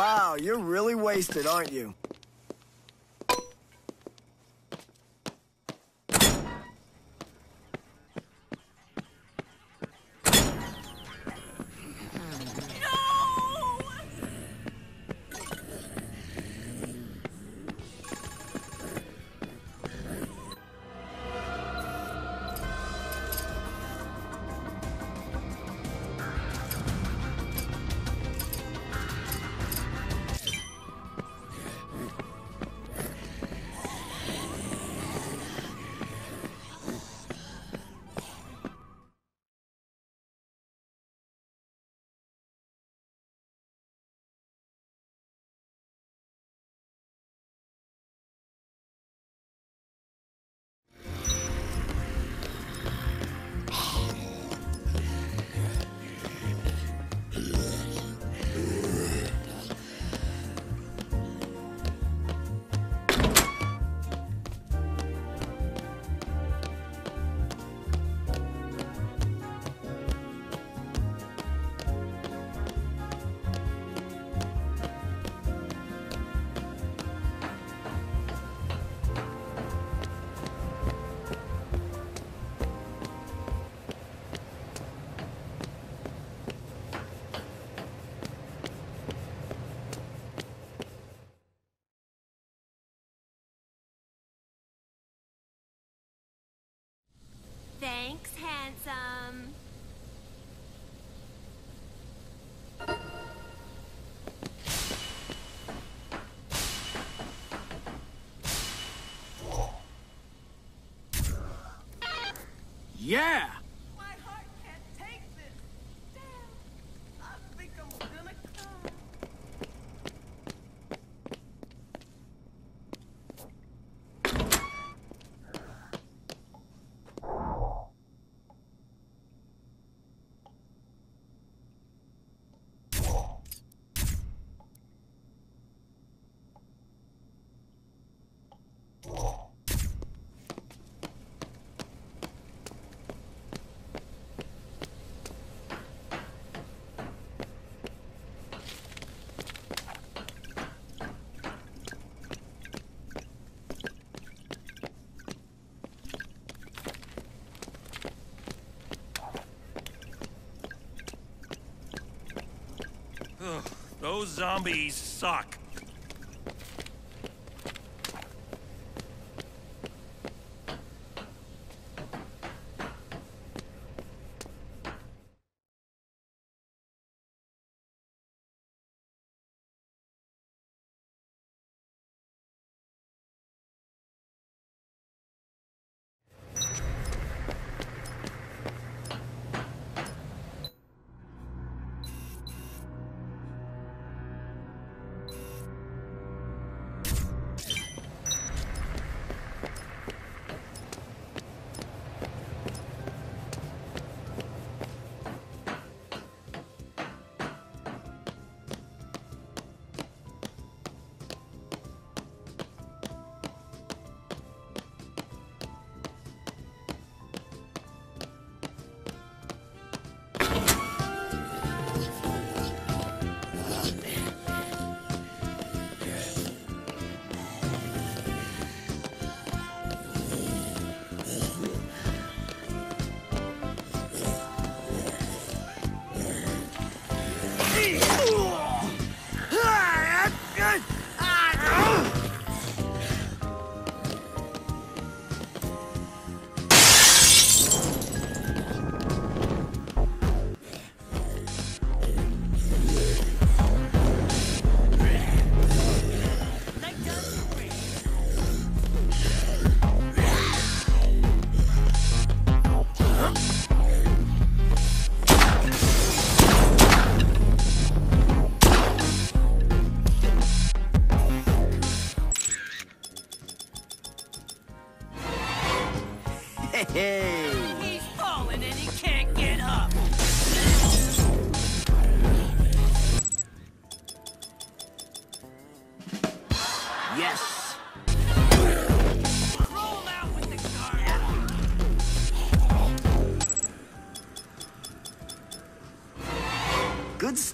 Wow, you're really wasted, aren't you? Yeah! Ugh, those zombies suck.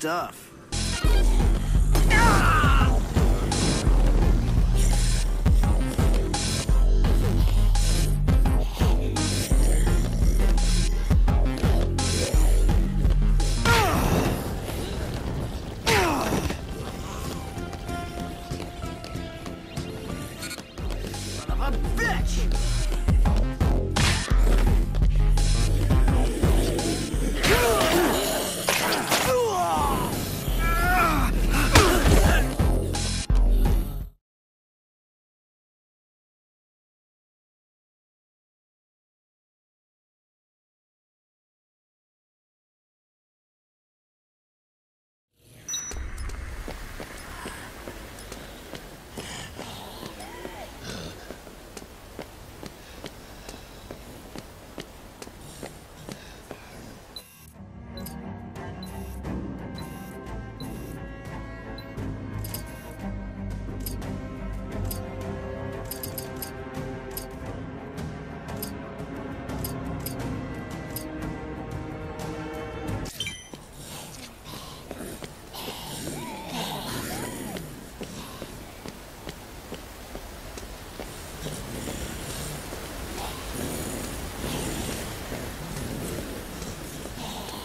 tough.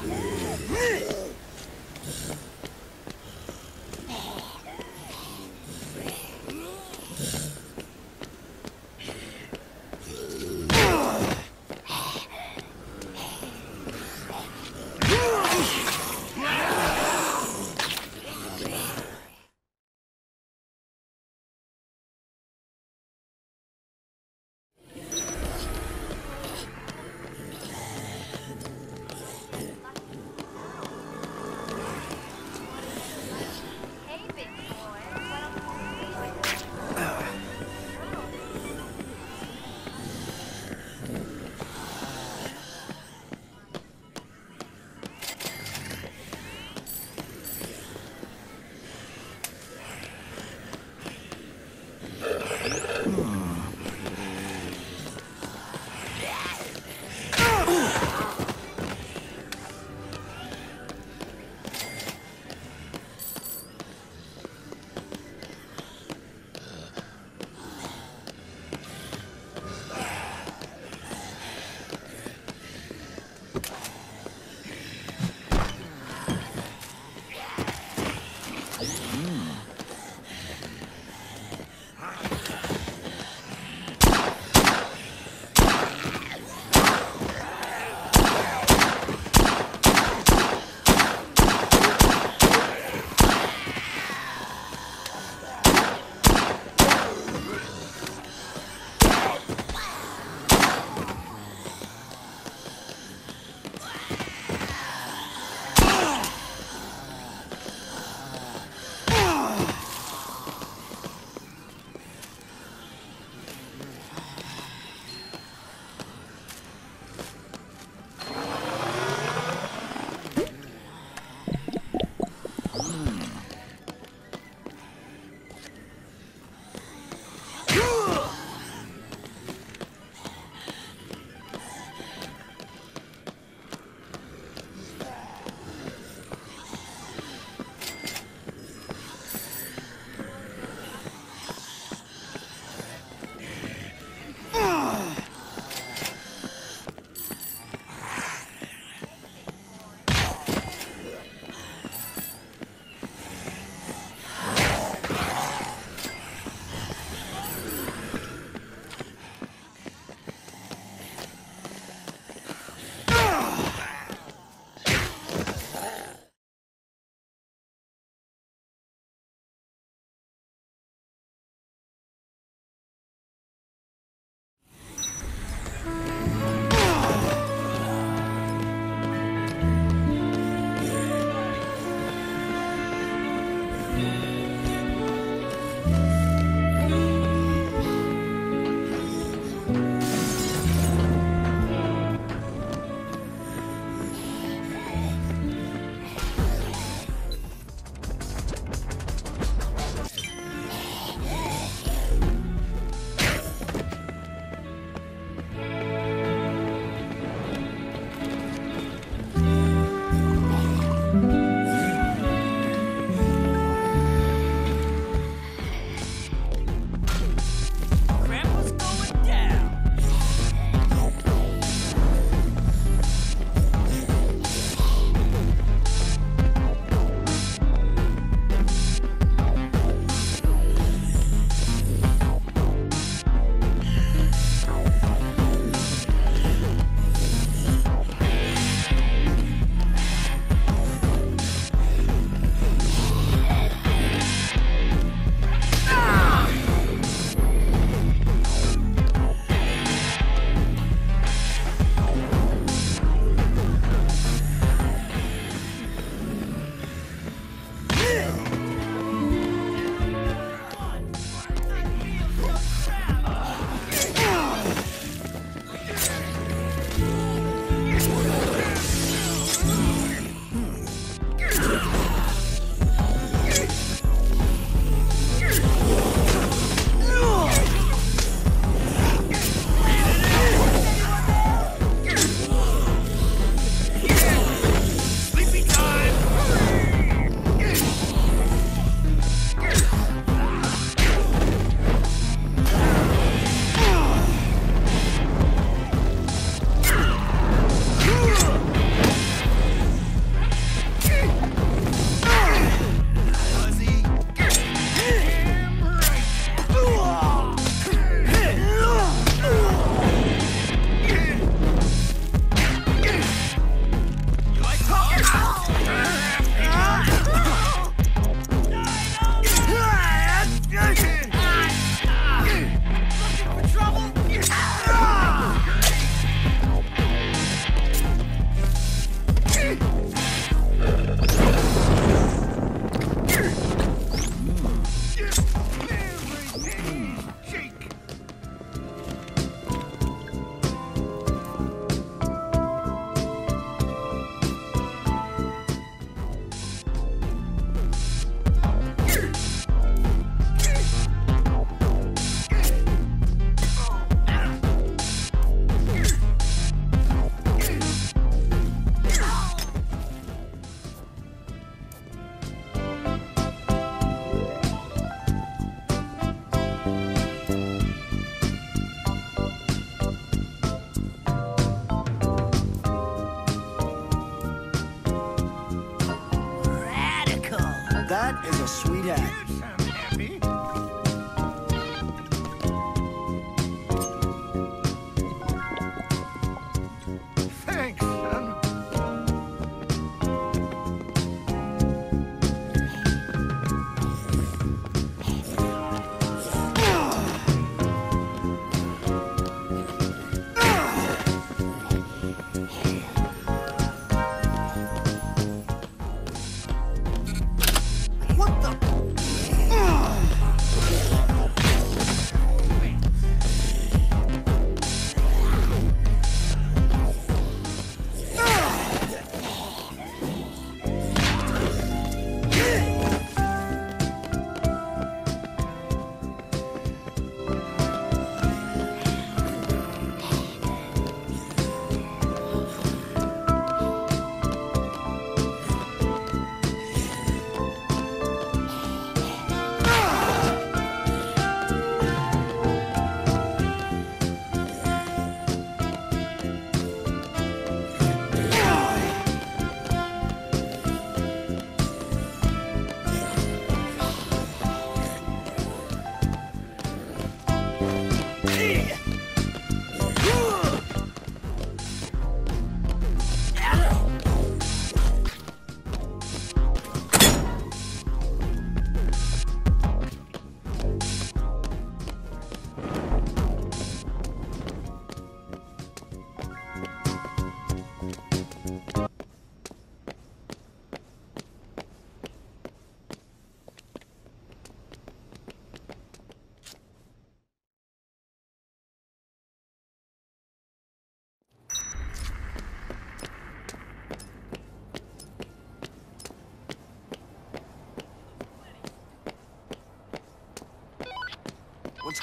Yeah.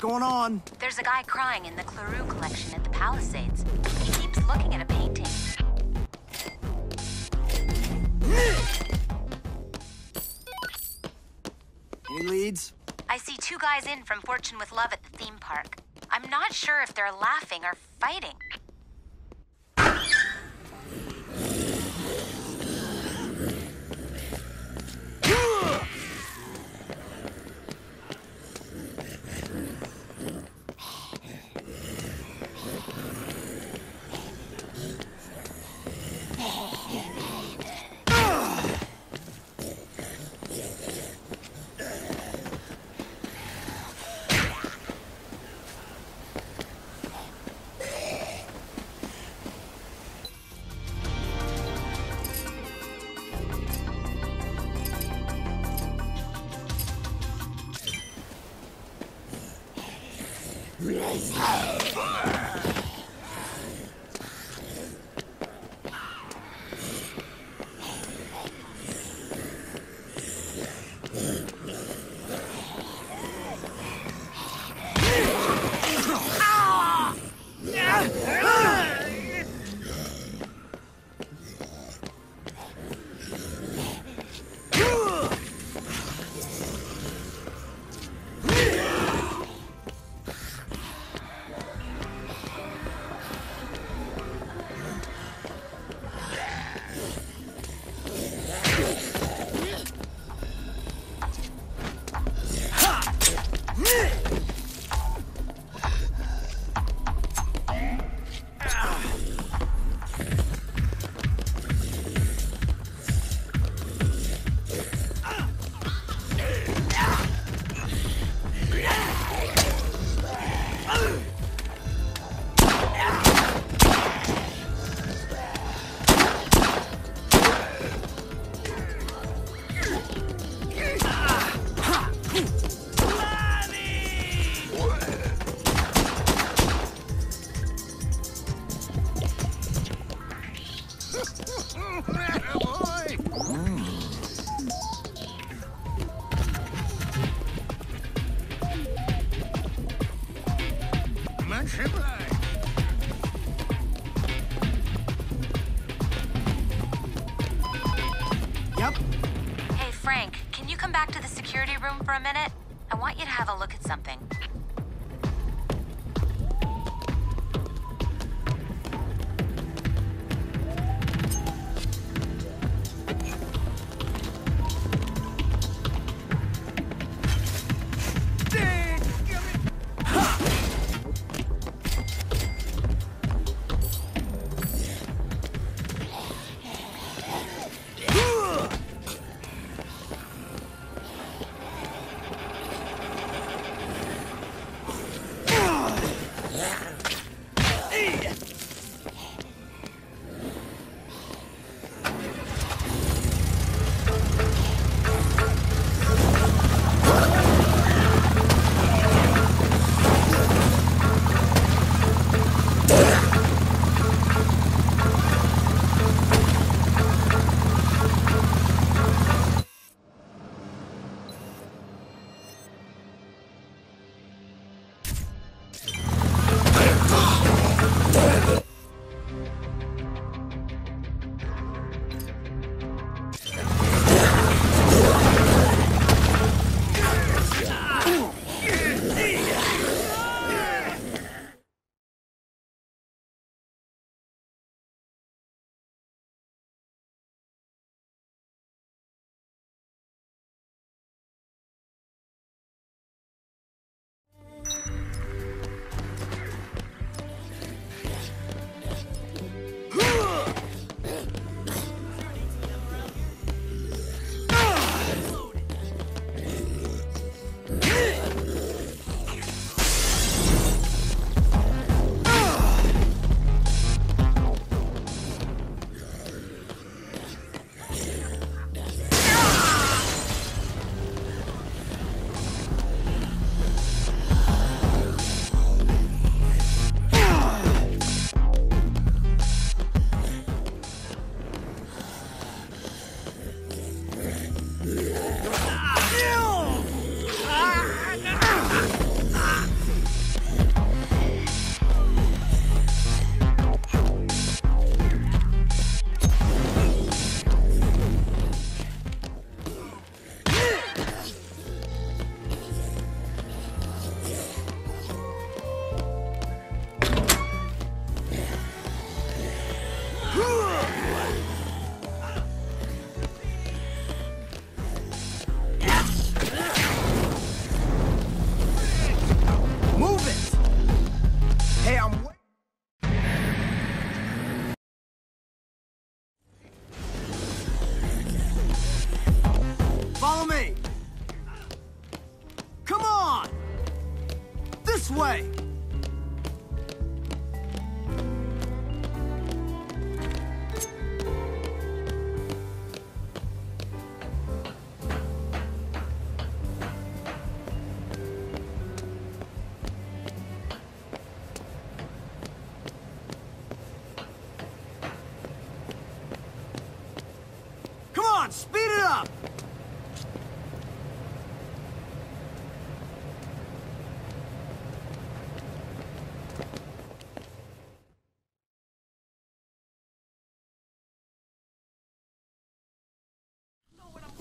Going on? There's a guy crying in the Clarue collection at the Palisades. He keeps looking at a painting. Any leads? I see two guys in from Fortune with Love at the theme park. I'm not sure if they're laughing or fighting.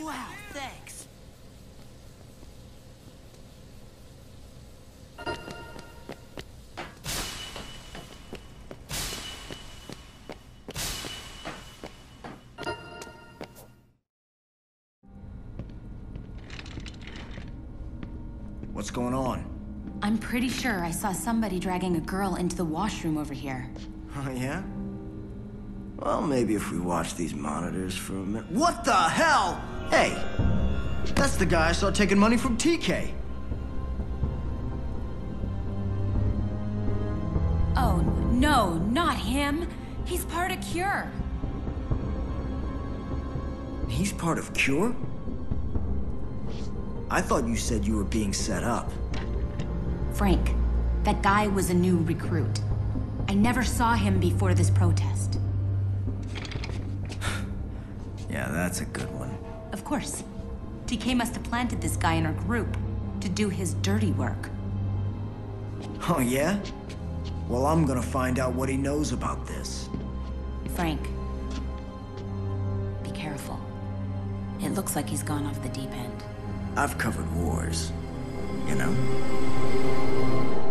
Wow, thanks. What's going on? I'm pretty sure I saw somebody dragging a girl into the washroom over here. Oh, yeah? Well, maybe if we watch these monitors for a minute. What the hell? Hey! That's the guy I saw taking money from TK. Oh, no, not him. He's part of Cure. He's part of Cure? I thought you said you were being set up. Frank, that guy was a new recruit. I never saw him before this protest. Yeah, that's a good one. Of course. TK must have planted this guy in our group to do his dirty work. Oh, yeah? Well, I'm gonna find out what he knows about this. Frank, be careful. It looks like he's gone off the deep end. I've covered wars, you know?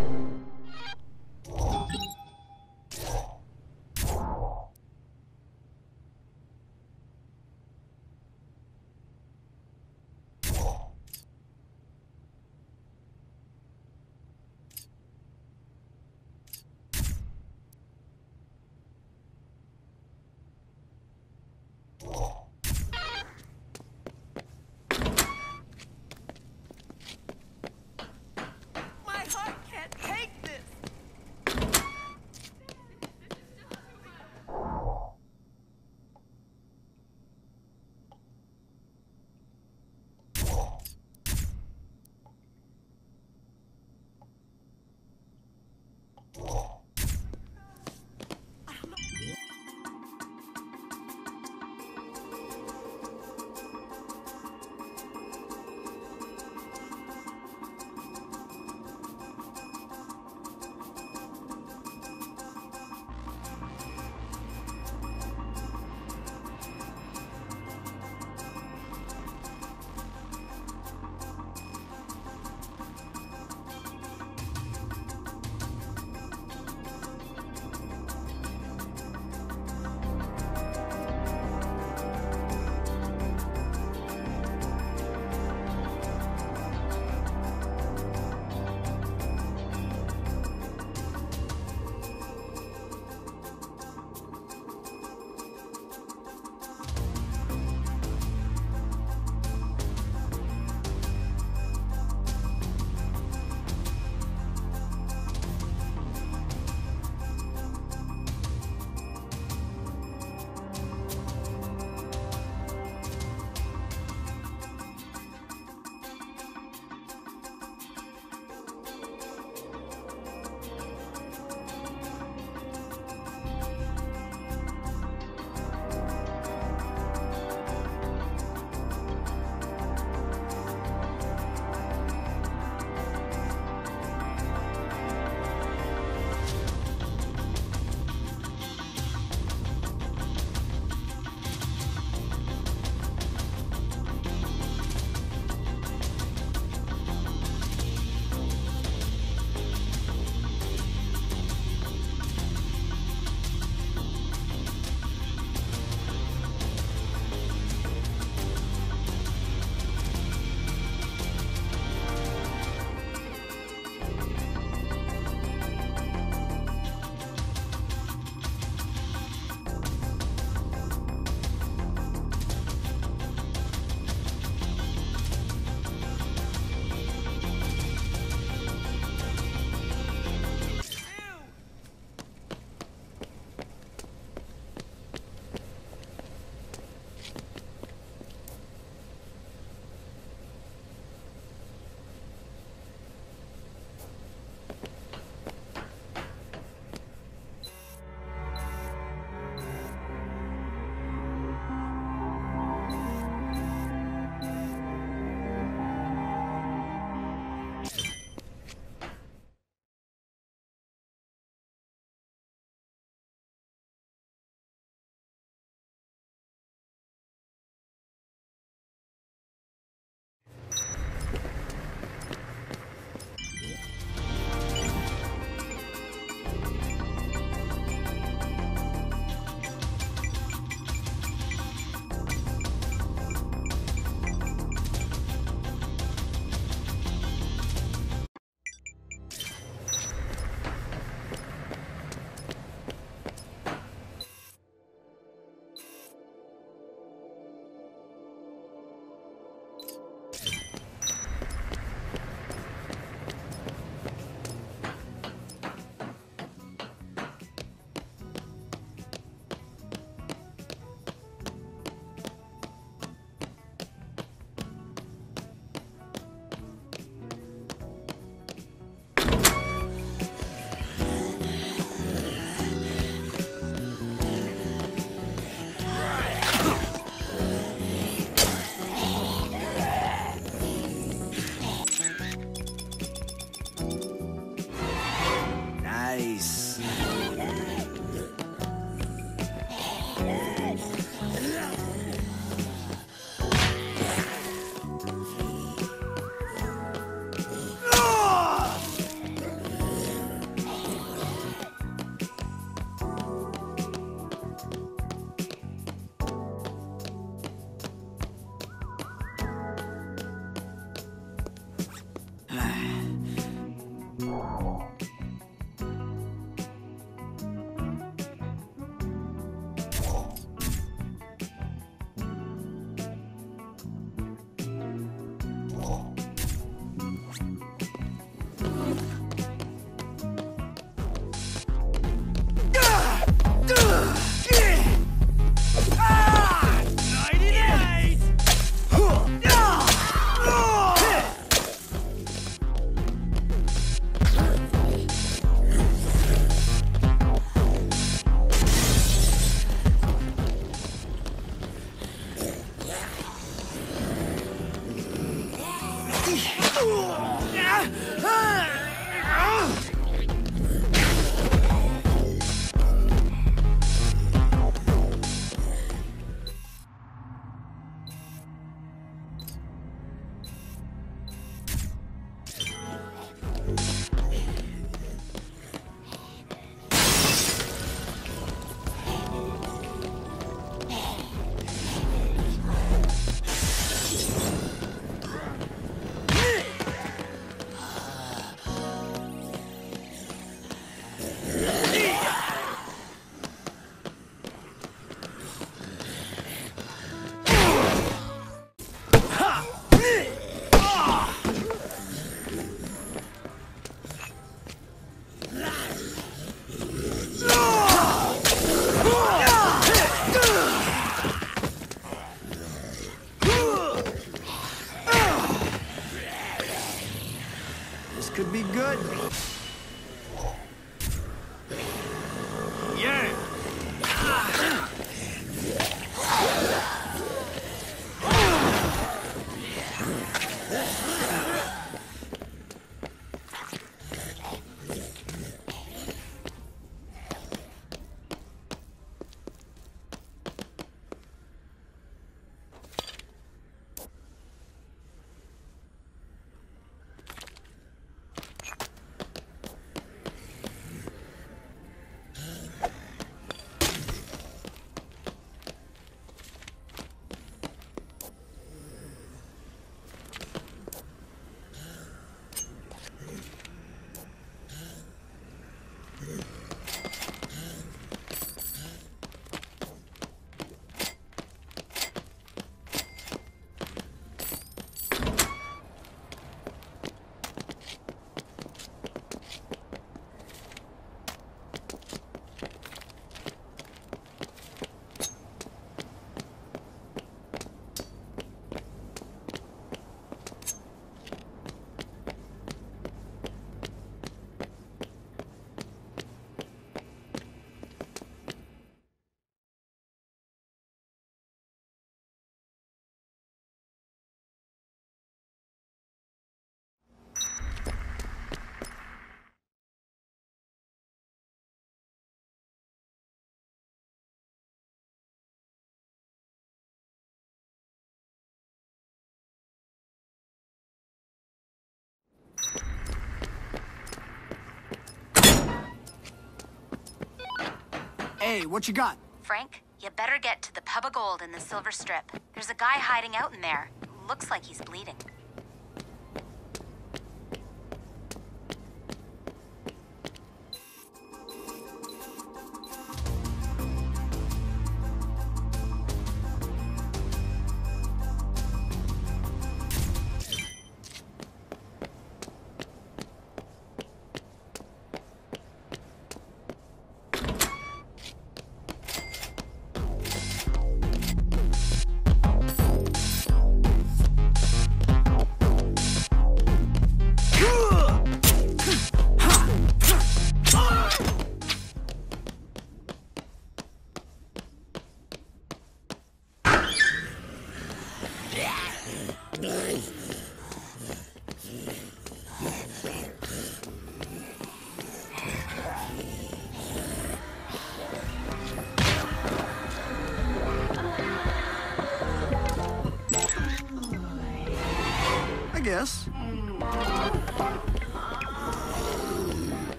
Ah. Hey, what you got? Frank, you better get to the Pub O' Gold in the Silver Strip. There's a guy hiding out in there. Looks like he's bleeding.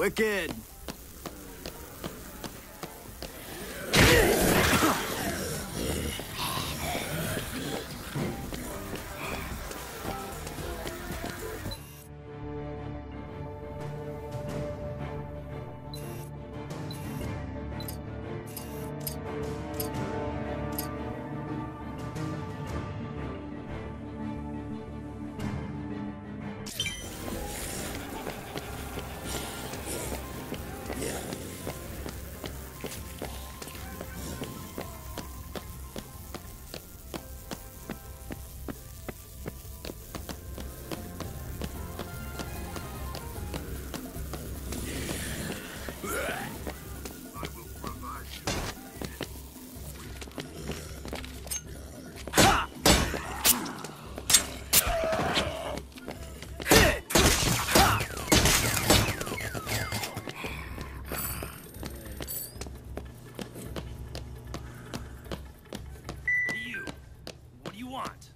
Wicked. want.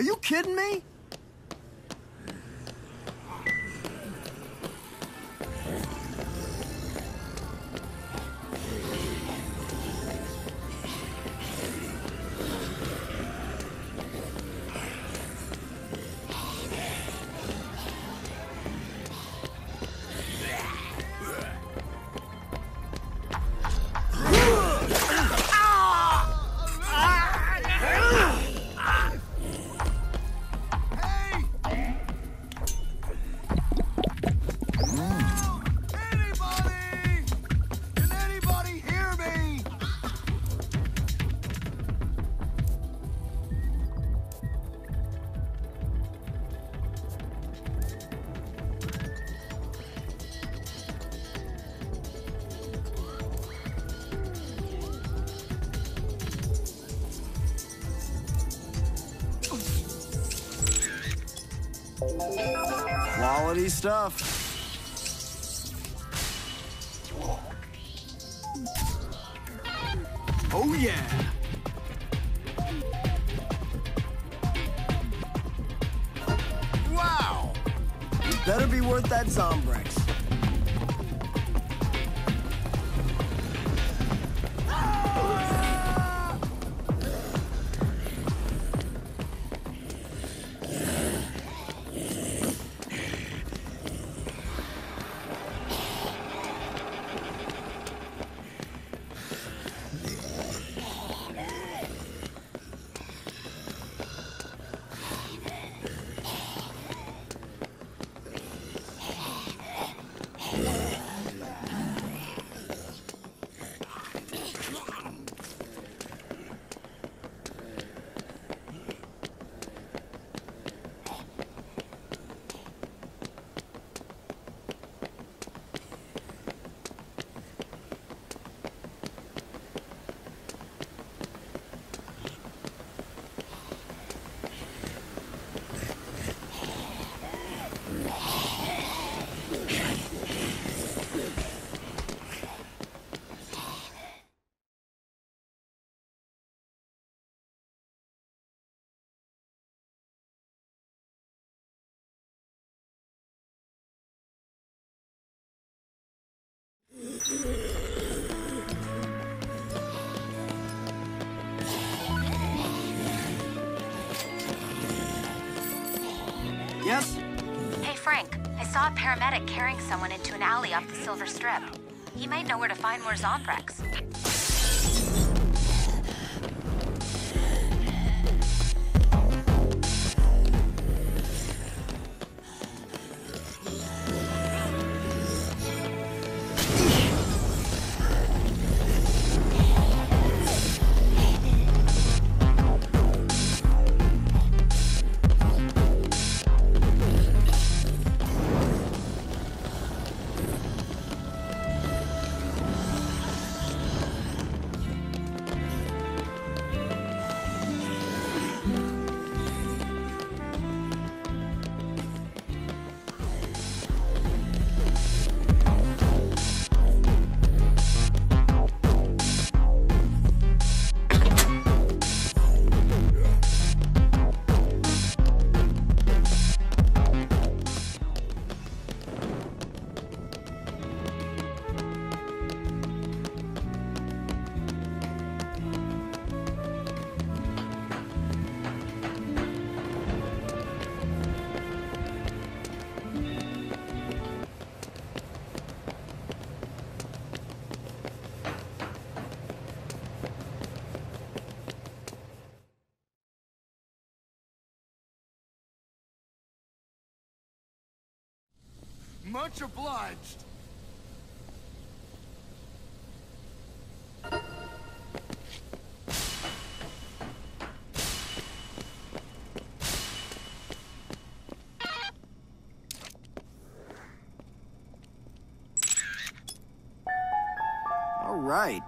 Are you kidding me? Stuff. Oh yeah. Wow! Better be worth that Zombrex. Saw a paramedic carrying someone into an alley off the Silver Strip. He might know where to find more Zombrex. Much obliged. All right.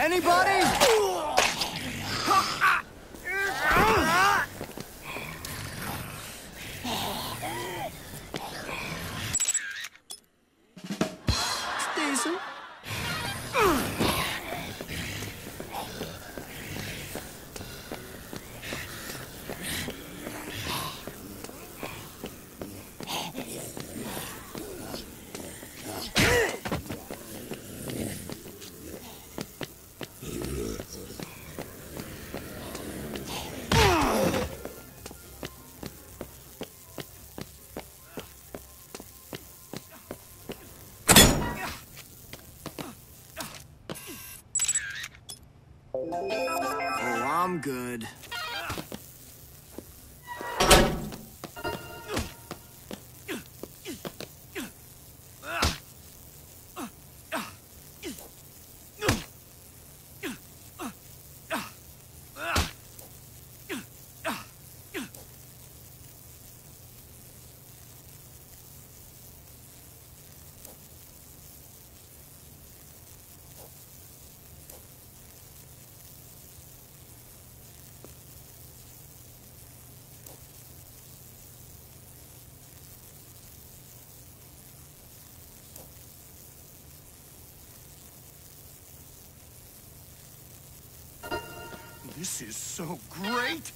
Anybody? This is so great!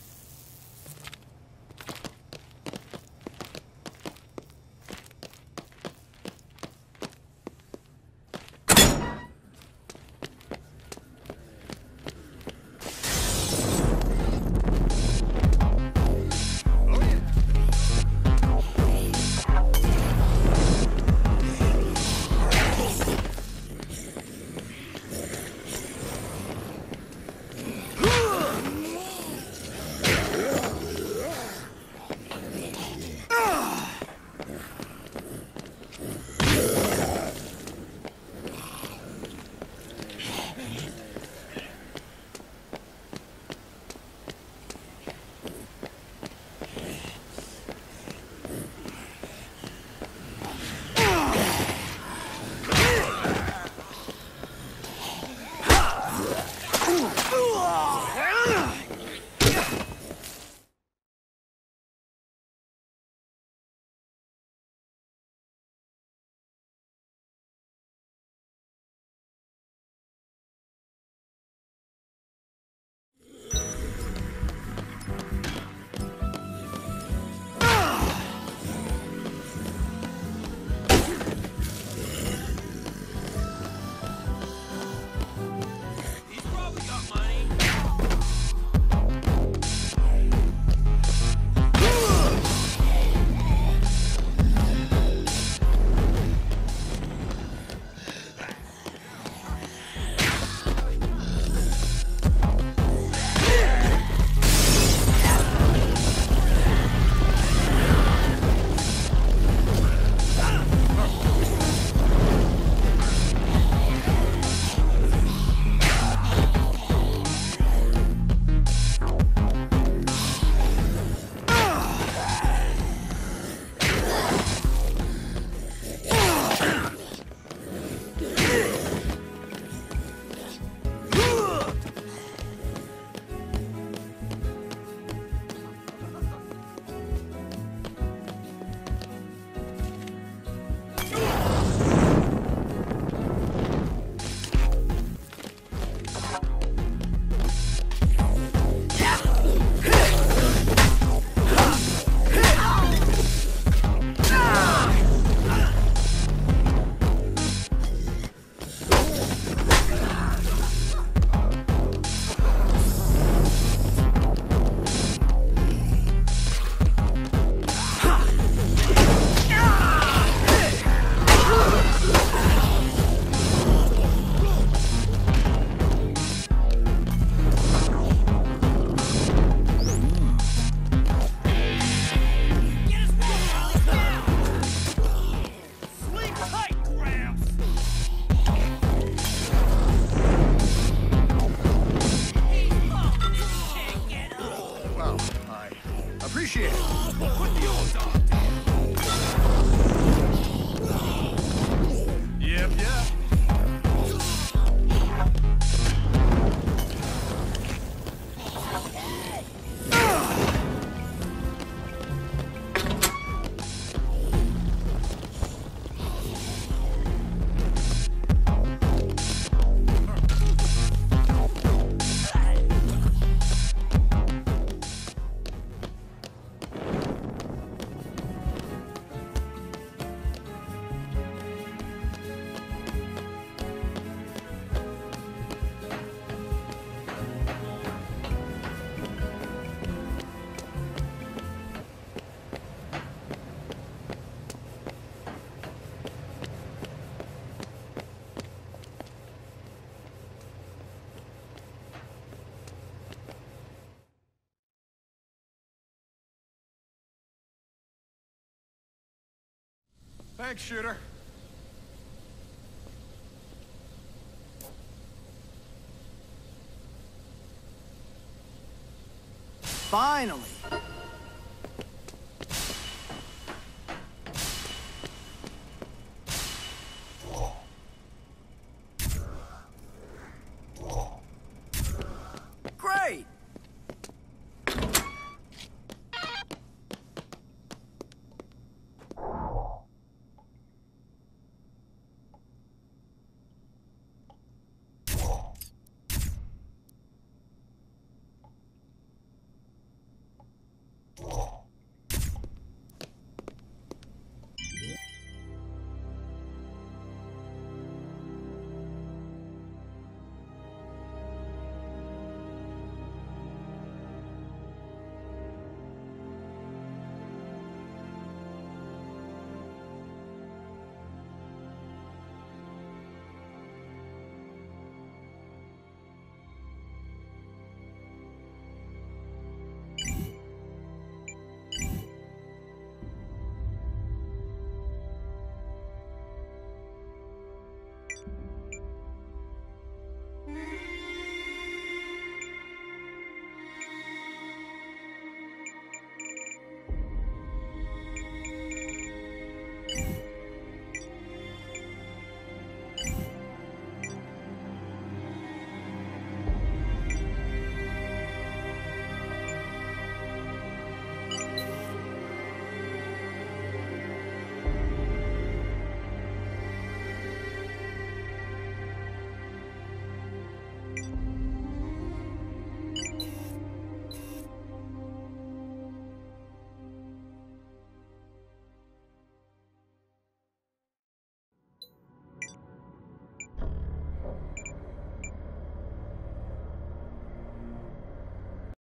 Thanks, shooter. Finally.